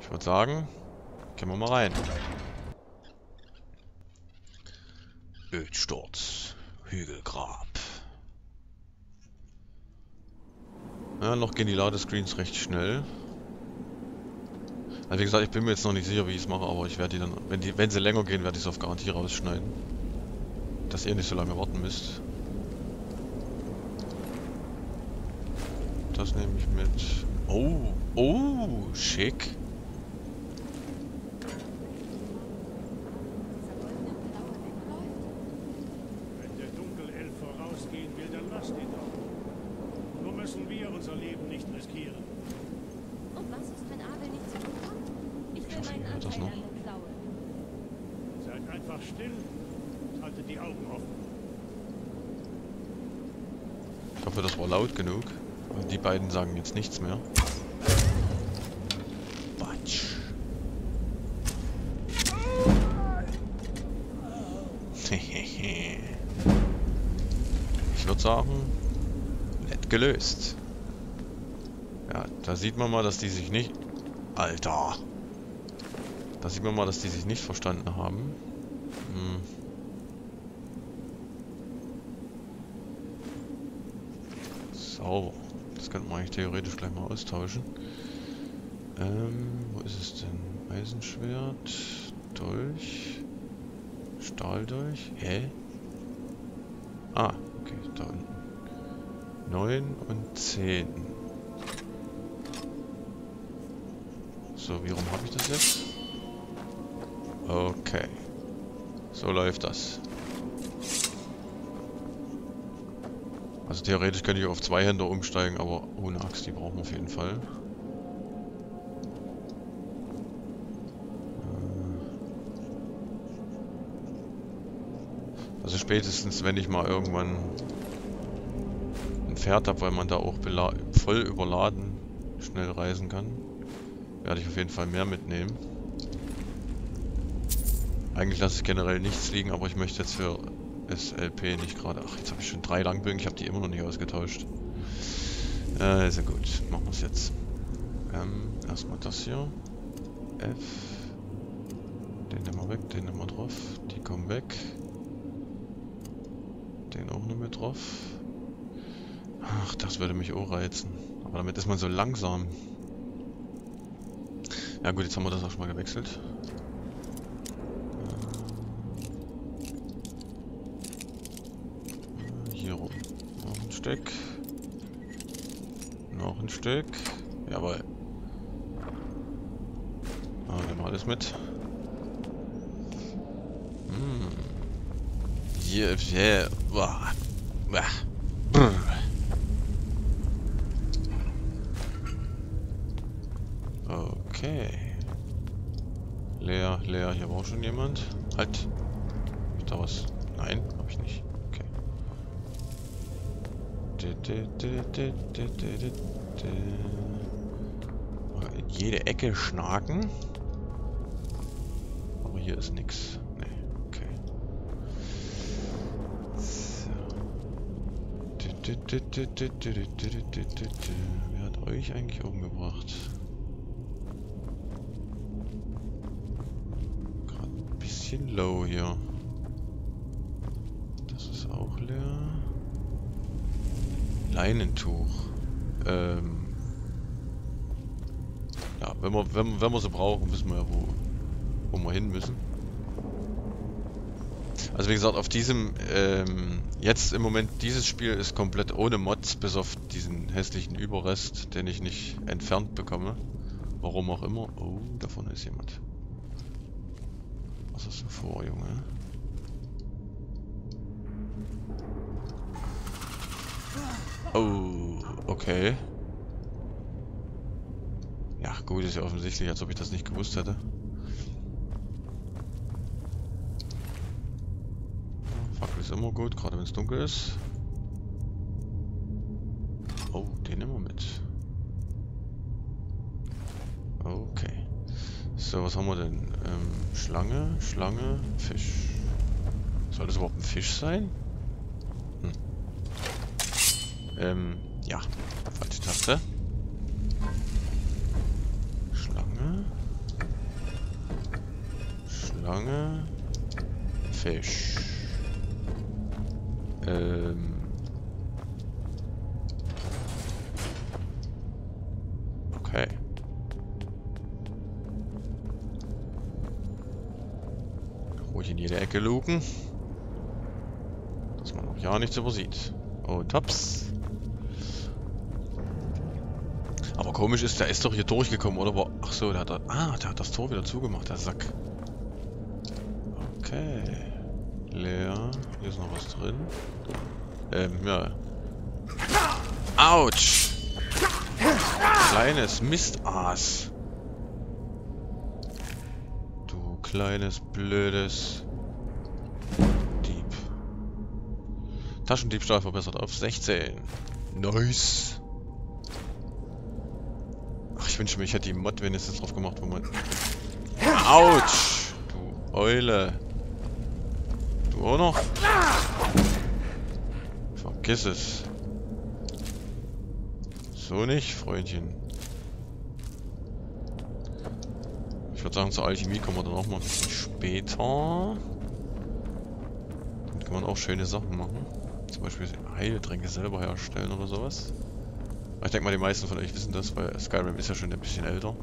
Ich würde sagen, gehen wir mal rein. Ölsturz. Hügelgrab. Ja, noch gehen die Ladescreens recht schnell. Also wie gesagt, ich bin mir jetzt noch nicht sicher, wie ich es mache, aber ich werde die dann, wenn die, wenn sie länger gehen, werde ich es auf Garantie rausschneiden. Dass ihr nicht so lange warten müsst. Das nehme ich mit. Oh, oh, schick. Wenn der Dunkelelf vorausgehen will, dann lasst ihn doch. Nur müssen wir unser Leben nicht riskieren. Und was ist, wenn Abel nicht zurückkommt? Ich will hoffe, meinen ihr hört das Anteil noch. an der Klaue. Seid einfach still und haltet die Augen offen. Ich hoffe, das war laut genug. Und die beiden sagen jetzt nichts mehr. Quatsch. ich würde sagen, nett gelöst. Ja, da sieht man mal, dass die sich nicht... Alter! Da sieht man mal, dass die sich nicht verstanden haben. Hm. Sauber. Das könnte man eigentlich theoretisch gleich mal austauschen. Ähm, wo ist es denn? Eisenschwert, Dolch, Stahldolch, hä? Ah, okay, da unten. 9 und 10. So, wie rum habe ich das jetzt? Okay. So läuft das. Also theoretisch könnte ich auf zwei Händer umsteigen, aber ohne Axt, die brauchen wir auf jeden Fall. Äh. Also spätestens, wenn ich mal irgendwann ein Pferd habe, weil man da auch voll überladen schnell reisen kann, werde ich auf jeden Fall mehr mitnehmen. Eigentlich lasse ich generell nichts liegen, aber ich möchte jetzt für SLP nicht gerade... Ach, jetzt habe ich schon drei Langbögen, ich habe die immer noch nicht ausgetauscht. Äh, ist ja gut. Machen wir es jetzt. Ähm, erstmal das hier. F. Den nehmen wir weg, den nehmen wir drauf. Die kommen weg. Den auch noch mit drauf. Ach, das würde mich auch reizen. Aber damit ist man so langsam. Ja gut, jetzt haben wir das auch schon mal gewechselt. Äh, Hier rum. Noch ein Stück. Noch ein Stück. Jawohl. Ah, nehmen wir alles mit. Hm. Hier, yeah. Wah. Brr. Okay. Leer, leer, hier war schon jemand. Halt. In jede Ecke schnaken. Aber hier ist nichts. Nee, okay. So. Wer hat euch eigentlich umgebracht? Gerade ein bisschen low hier. Das ist auch leer. Leinentuch. Ähm. Ja, wenn wir, wenn, wenn wir sie brauchen, wissen wir ja, wo, wo wir hin müssen. Also wie gesagt, auf diesem, ähm, jetzt im Moment, dieses Spiel ist komplett ohne Mods, bis auf diesen hässlichen Überrest, den ich nicht entfernt bekomme. Warum auch immer. Oh, da vorne ist jemand. Was hast du vor, Junge? Oh, okay. Ja, gut, ist ja offensichtlich, als ob ich das nicht gewusst hätte. Fackel ist immer gut, gerade wenn es dunkel ist. Oh, den nehmen wir mit. Okay. So, was haben wir denn? Ähm, Schlange, Schlange, Fisch. Soll das überhaupt ein Fisch sein? Hm. Ähm, ja. Falsche Taste. Schlange. Schlange. Fisch. Ähm. Okay. Ruhig in jede Ecke luken. Dass man auch ja nichts übersieht. Oh, Tops. Aber komisch ist, der ist doch hier durchgekommen, oder? Ach so, der hat, ah, der hat das Tor wieder zugemacht, der Sack. Okay. Leer. Hier ist noch was drin. Ähm, ja. Autsch! Kleines Mistaas. Du kleines, blödes Dieb. Taschendiebstahl verbessert auf 16. Nice. Wünsche mir, ich hätte die Mod wenigstens drauf gemacht, wo man... Autsch! Du Eule. Du auch noch? Vergiss es. So nicht, Freundchen. Ich würde sagen, zur Alchemie kommen wir dann auch mal ein bisschen später. Dann kann man auch schöne Sachen machen. Zum Beispiel Heiltränke selber herstellen oder sowas. Ich denke mal, die meisten von euch wissen das, weil Skyrim ist ja schon ein bisschen älter.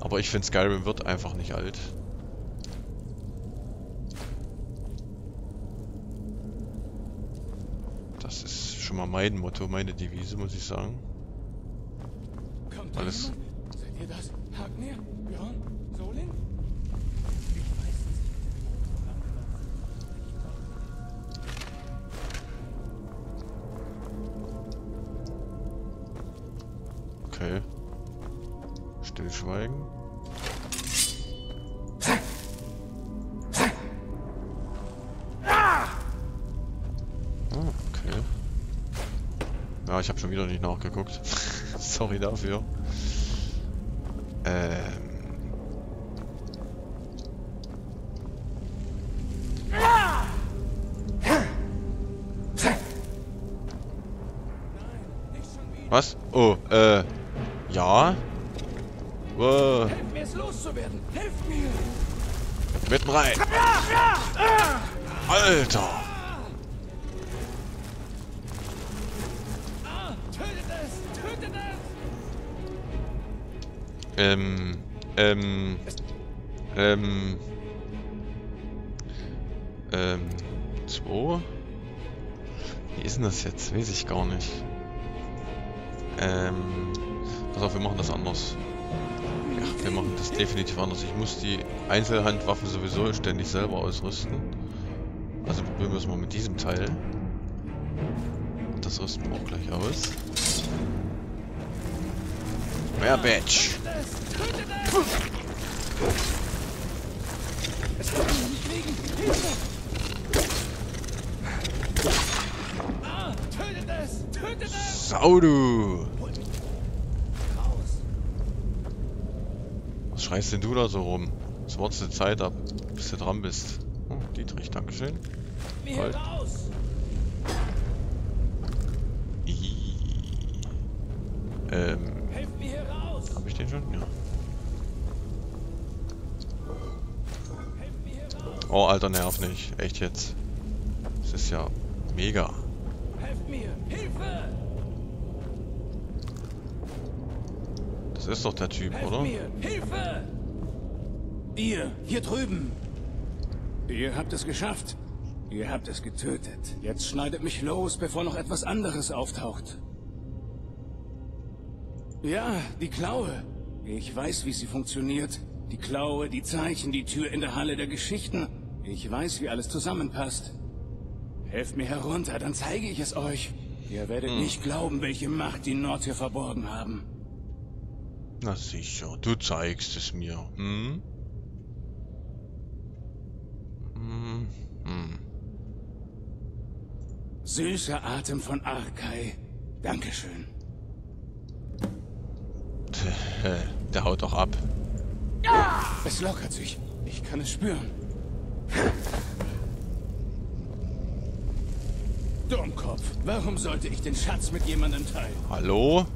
Aber ich finde, Skyrim wird einfach nicht alt. Das ist schon mal mein Motto, meine Devise, muss ich sagen. Alles. Okay. Stillschweigen. Ah, okay. Ja, ich habe schon wieder nicht nachgeguckt. Sorry dafür. Ähm. Was? Oh, äh. Ja. Wow. Helft mir es loszuwerden. Helft mir. Mitten rein. Alter. Ähm. Ähm. Ähm. Ähm. Zwei? Wie ist denn das jetzt? Weiß ich gar nicht. Ähm. Pass auf, wir machen das anders. Ja, wir machen das definitiv anders. Ich muss die Einzelhandwaffe sowieso ständig selber ausrüsten. Also probieren wir es mal mit diesem Teil. Das rüsten wir auch gleich aus. Mehr Badge. Es. Tötet es. Es kann mich nicht liegen. Hilfe. Ah, tötet es. Tötet es. Sau du! Raus. Was schreist denn du da so rum? Jetzt wartest du Zeit ab, bis du dran bist. Oh, Dietrich, Dankeschön. Mir Halt. raus. Ähm, Helft mir hier raus. hab ich den schon? Ja. Helft mir hier raus. Oh, alter, nerv nicht. Echt jetzt. Das ist ja mega. Helft mir. Hilfe. Das ist doch der Typ, Helft oder? mir. Hilfe. Ihr, hier drüben. Ihr habt es geschafft. Ihr habt es getötet. Jetzt schneidet mich los, bevor noch etwas anderes auftaucht. Ja, die Klaue. Ich weiß, wie sie funktioniert. Die Klaue, die Zeichen, die Tür in der Halle der Geschichten. Ich weiß, wie alles zusammenpasst. Helft mir herunter, dann zeige ich es euch. Ihr werdet nicht glauben, welche Macht die Nordtier verborgen haben. Na sicher, du zeigst es mir. Hm? Hm, hm. Süßer Atem von Arkai. Dankeschön. Der haut doch ab. Es lockert sich. Ich kann es spüren. Dummkopf. Warum sollte ich den Schatz mit jemandem teilen? Hallo?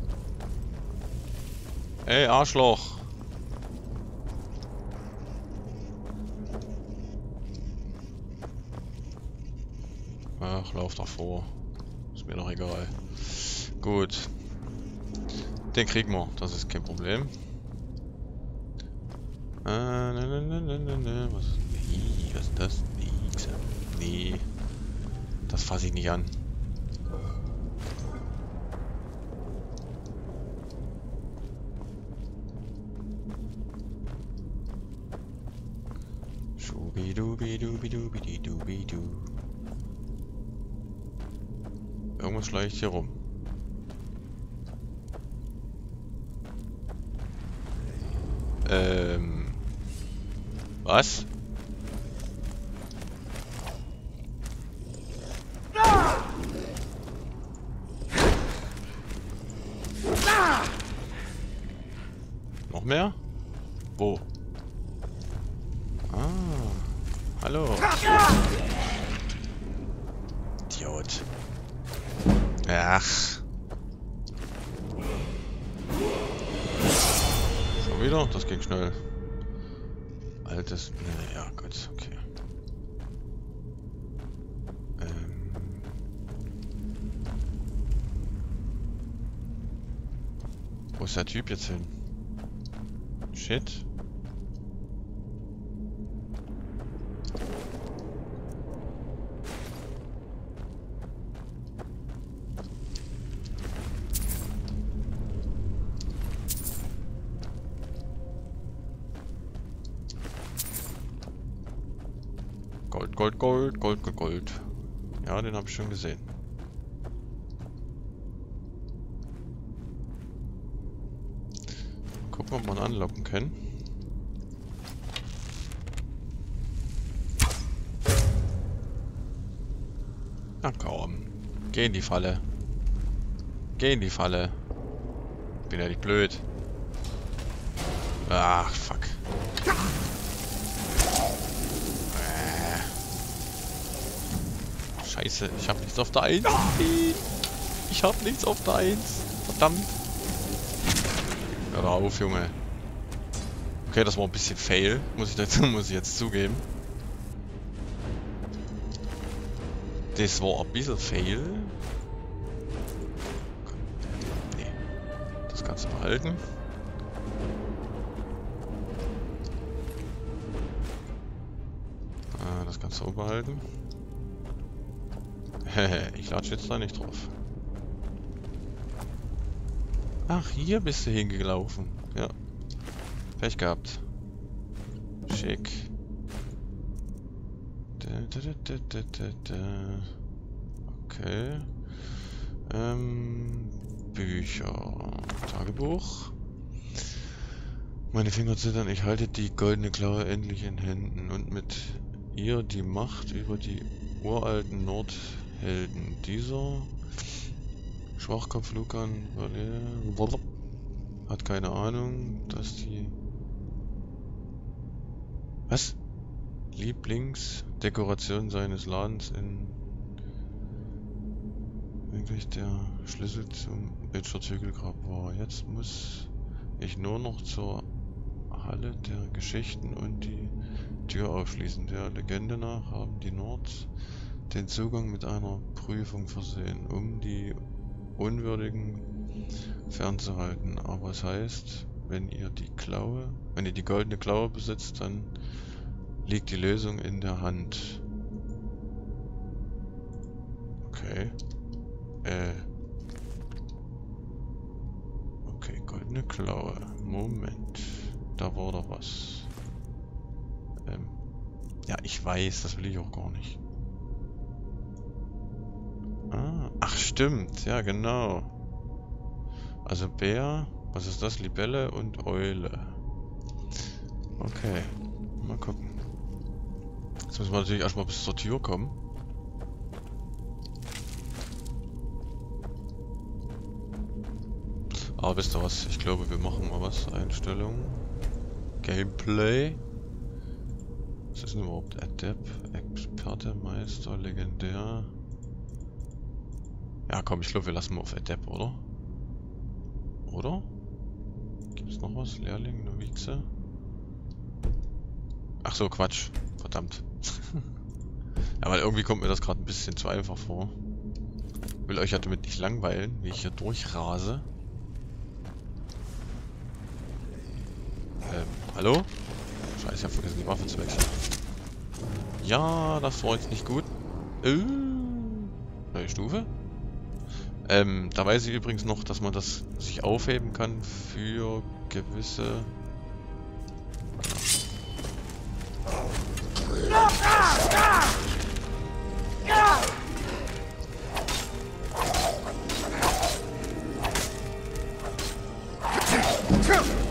Ey, Arschloch. Ach, lauf doch vor. Ist mir doch egal. Gut. Den kriegen wir, das ist kein Problem. Äh, ne, ne, ne, ne, ne, ne. Was ist denn nee, Was ist das? Nee, nee. Das fasse ich nicht an. Schleicht hier rum. Ähm. Was? Noch mehr? Wo? Ah. Hallo. Idiot. Ach. Schon wieder? Das ging schnell. Altes. Ne, ja, gut, okay. Ähm. Wo ist der Typ jetzt hin? Shit. Gold, Gold, Gold. Ja, den habe ich schon gesehen. Gucken, ob man anlocken kann. Na komm. Geh in die Falle. Geh in die Falle. Bin ja nicht blöd. Ach, fuck. Äh. Scheiße, ich hab nichts auf der 1. Ich hab nichts auf der 1. Verdammt. Hör auf, Junge. Okay, das war ein bisschen fail, muss ich dazu muss ich jetzt zugeben. Das war ein bisschen fail. Nee. Das kannst du behalten. Ah, das kannst du auch behalten. Ich latsche jetzt da nicht drauf. Ach, hier bist du hingelaufen. Ja. Pech gehabt. Schick. Okay. Ähm, Bücher. Tagebuch. Meine Finger zittern, ich halte die goldene Klaue endlich in Händen und mit ihr die Macht über die uralten Nordhelden. Dieser Schwachkopf Lukan hat keine Ahnung, dass die... Was? Lieblingsdekoration seines Ladens in... Wirklich der Schlüssel zum Witcher Zügelgrab war. Jetzt muss ich nur noch zur Halle der Geschichten und die Tür aufschließen. Der Legende nach haben die Nords den Zugang mit einer Prüfung versehen, um die Unwürdigen fernzuhalten. Aber es heißt, wenn ihr die Klaue, wenn ihr die goldene Klaue besitzt, dann liegt die Lösung in der Hand. Okay. Äh. Okay, goldene Klaue. Moment. Da war doch was. Ähm. Ja, ich weiß, das will ich auch gar nicht. Ach stimmt, ja genau. Also Bär, was ist das? Libelle und Eule. Okay, mal gucken. Jetzt müssen wir natürlich erstmal bis zur Tür kommen. Aber wisst ihr was? Ich glaube, wir machen mal was. Einstellungen. Gameplay. Was ist denn überhaupt? Adept, Experte, Meister, Legendär. Ja, komm, ich glaube, wir lassen mal auf Adept, oder? Oder? Gibt es noch was? Lehrling, Novize? Ach so, Quatsch. Verdammt. Ja, weil irgendwie kommt mir das gerade ein bisschen zu einfach vor. Will euch ja damit nicht langweilen, wie ich hier durchrase. Ähm, hallo? Scheiße, ich hab vergessen die Waffe zu wechseln. Ja, das war jetzt nicht gut. Äh, neue Stufe? Ähm, da weiß ich übrigens noch, dass man das sich aufheben kann für gewisse...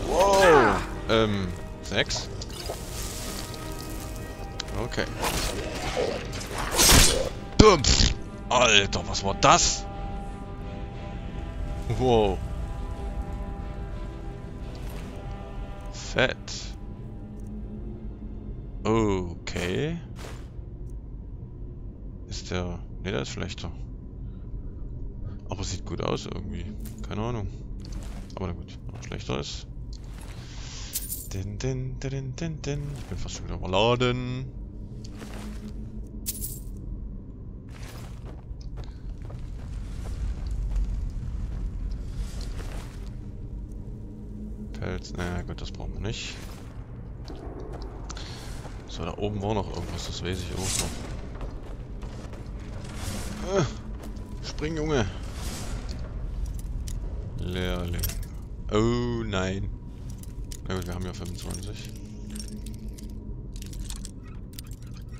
Wow! Ähm, sechs? Okay. Dumpf! Alter, was war das? Wow. Fett. Okay. Ist der... Ne, der ist schlechter. Aber sieht gut aus irgendwie. Keine Ahnung. Aber na gut, er schlechter ist. Din, din, din, din, din. Ich bin fast schon wieder überladen. Pelz, naja gut, das brauchen wir nicht. So, da oben war noch irgendwas, das weiß ich auch noch. Äh, spring, Junge! Leerling. Oh nein. Na gut, wir haben ja 25.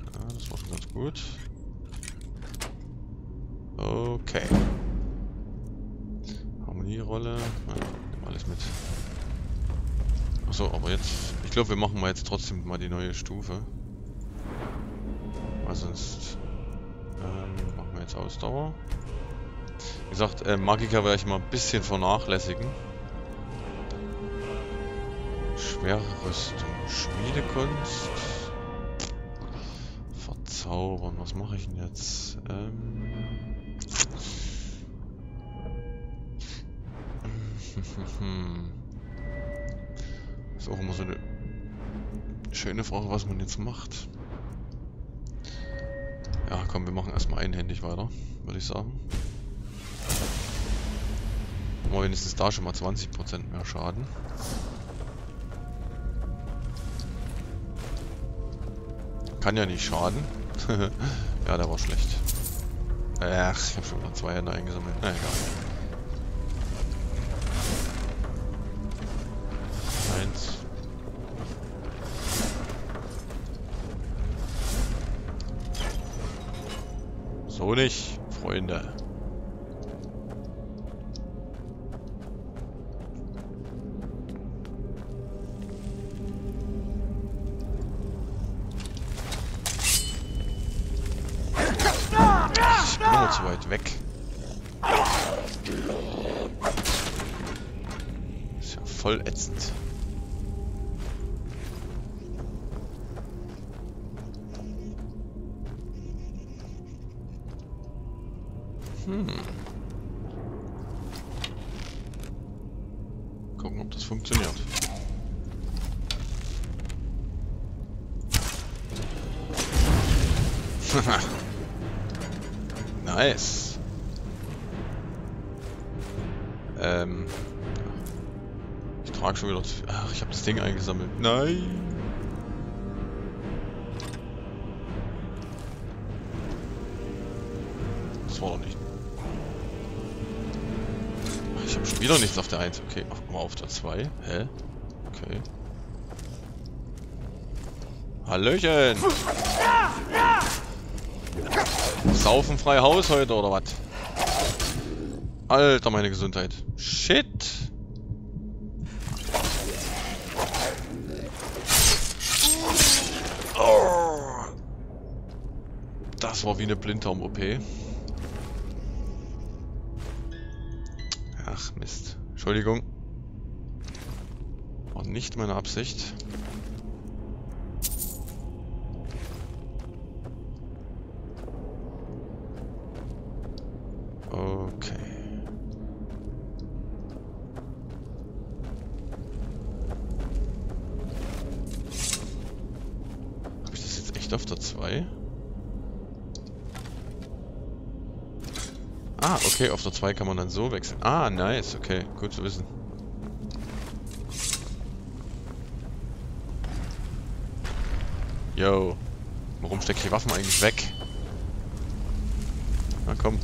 Ja, das war schon ganz gut. Okay. Harmonierolle. Ja, nehmen alles mit. Achso, aber jetzt... Ich glaube, wir machen mal jetzt trotzdem mal die neue Stufe. Weil sonst... Ähm, machen wir jetzt Ausdauer. Wie gesagt, äh, Magiker werde ich mal ein bisschen vernachlässigen. Schwere Rüstung. Schmiedekunst. Verzaubern. Was mache ich denn jetzt? Ähm... Ist auch immer so eine schöne Frage, was man jetzt macht. Ja, komm, wir machen erstmal einhändig weiter, würde ich sagen. Haben wir wenigstens da schon mal 20% mehr Schaden. Kann ja nicht schaden. ja, der war schlecht. Ach, ich habe schon mal zwei Hände eingesammelt. Na egal. So nicht, Freunde. Nice. Ähm. Ich trage schon wieder. Ach, ich habe das Ding eingesammelt. Nein. Das war doch nicht. Ich habe schon wieder nichts auf der 1. Okay, mal auf der 2. Hä? Okay. Hallöchen! Saufen frei Haus heute oder was? Alter, meine Gesundheit. Shit! Das war wie eine Blinddarm-OP. Ach Mist. Entschuldigung. War nicht meine Absicht. Okay, auf der 2 kann man dann so wechseln. Ah, nice, okay, gut zu wissen. Yo. Warum stecke ich die Waffen eigentlich weg? Na komm.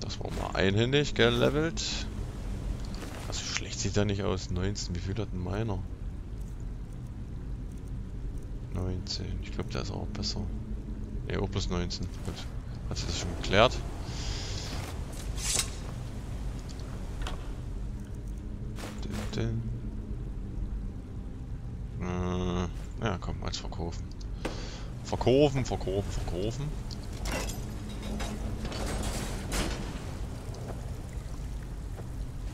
Das war mal einhändig gelevelt. Also schlecht sieht er nicht aus. 19, wie viel hat denn meiner? 19. Ich glaube, der ist auch besser. Ne, Opus 19. Gut. Hat sich das schon geklärt? Dun, dun. Äh, ja, komm, als verkaufen. Verkaufen, verkaufen, verkaufen.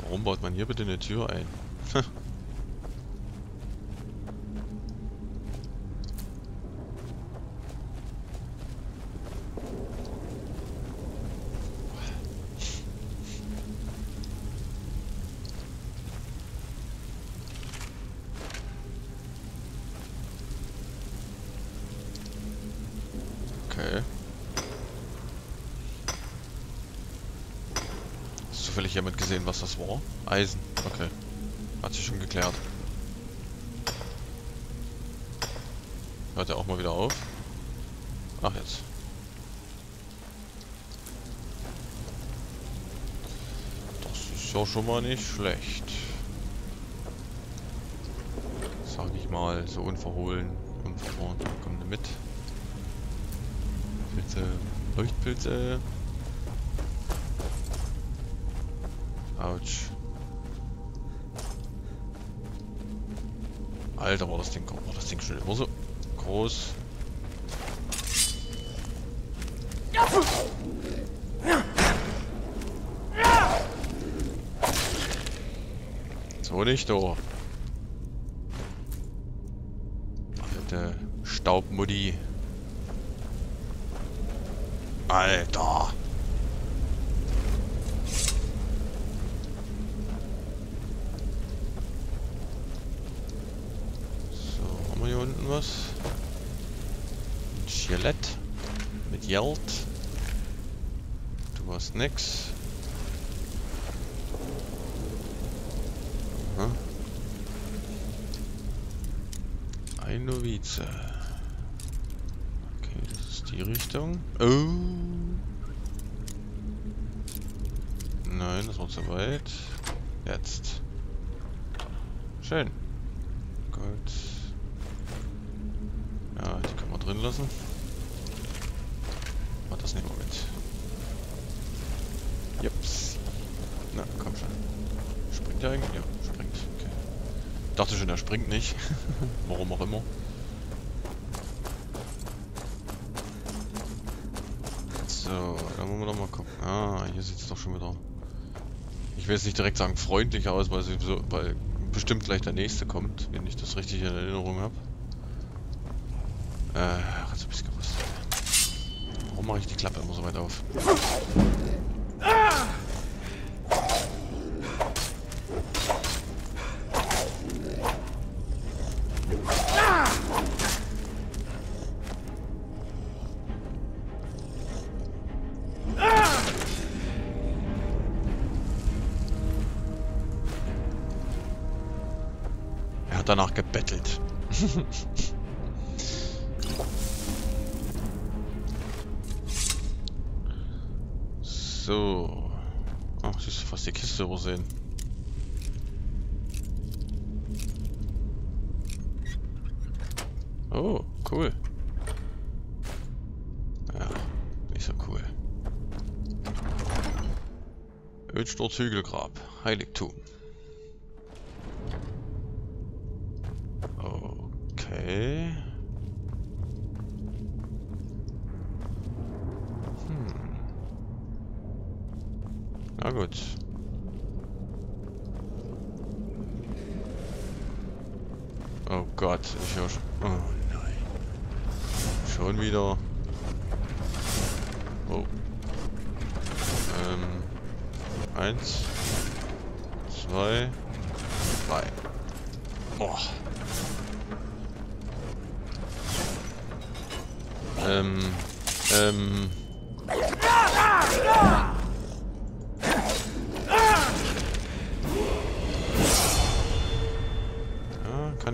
Warum baut man hier bitte eine Tür ein? Okay. Hast zufällig jemand gesehen, was das war? Eisen. Okay. Hat sich schon geklärt. Hört er auch mal wieder auf? Ach jetzt. Das ist ja schon mal nicht schlecht. Sag ich mal, so unverhohlen, unverfroren. Komm mit. Pilze. Leuchtpilze. Alter, war das Ding, war das Ding schon immer so groß? So nicht, doch. Alte Staubmutti. Alter. So, haben wir hier unten was? Ein. Mit Geld. Du hast nix. Ein Novize. Okay, das ist die Richtung. Oh. Nein, das war zu weit. Jetzt. Schön. Gut. Ja, die können wir drin lassen. Oh, das nehmen wir mit. Jups. Na, komm schon. Springt der eigentlich? Ja, springt. Okay. Dachte schon, er springt nicht. Warum auch immer. So, dann wollen wir doch mal gucken. Ah, hier sieht es doch schon wieder. Ich will jetzt nicht direkt sagen freundlich aus, weil, so, weil bestimmt gleich der nächste kommt, wenn ich das richtig in Erinnerung habe. Äh, jetzt hab ich's gewusst. Warum mache ich die Klappe immer so weit auf? Er hat danach gebettelt. so. Ach, siehst du fast die Kiste übersehen. Oh, cool. Ja, nicht so cool. Ölsturz Hügelgrab, Heiligtum. Okay. Gut. Oh Gott, ich höre schon. Oh nein. Schon wieder. Oh. Ähm. Eins. Zwei. Drei. Boah. Ähm, ähm...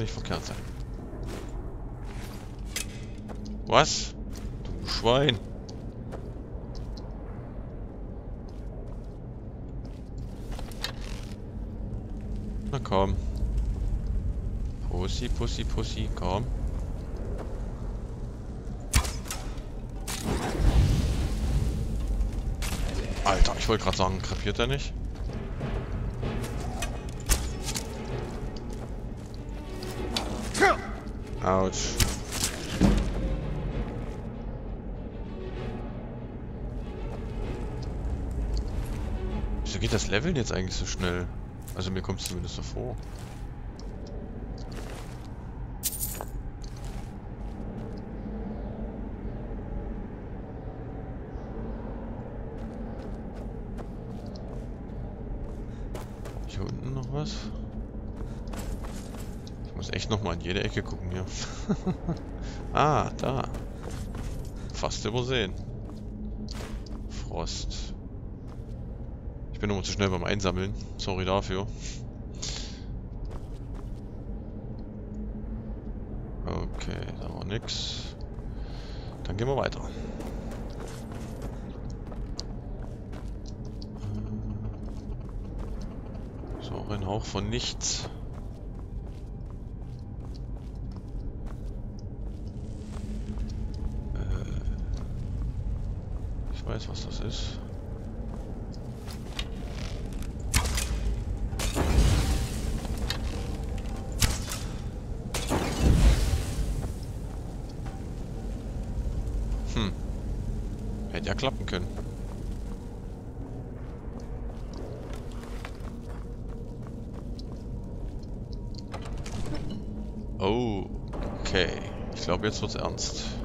nicht verkehrt sein. Was? Du Schwein. Na komm. Pussy, Pussy, Pussy, komm. Alter, ich wollte gerade sagen, krepiert er nicht? Autsch. Wieso geht das Leveln jetzt eigentlich so schnell? Also mir kommt es zumindest so vor. Hier unten noch was? Ich muss echt nochmal in jede Ecke gucken hier. ah, da. Fast übersehen. Frost. Ich bin nochmal zu schnell beim Einsammeln. Sorry dafür. Okay, da war nix. Dann gehen wir weiter. So, ein Hauch von nichts. Weiß, was das ist. Hm. Hätte ja klappen können. Oh, okay. Ich glaube, jetzt wird's ernst.